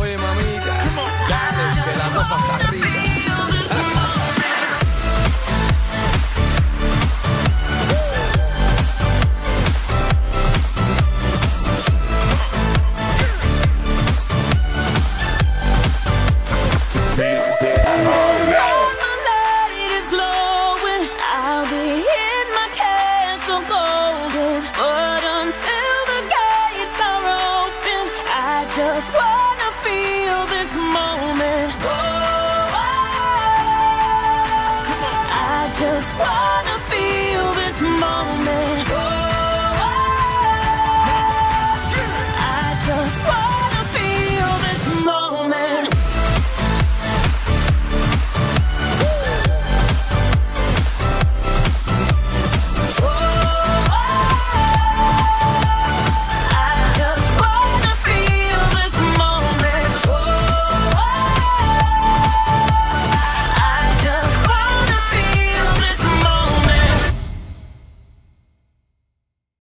Oye, mamita, dale, que la cosa just wanna feel this moment. Oh, I just wanna feel.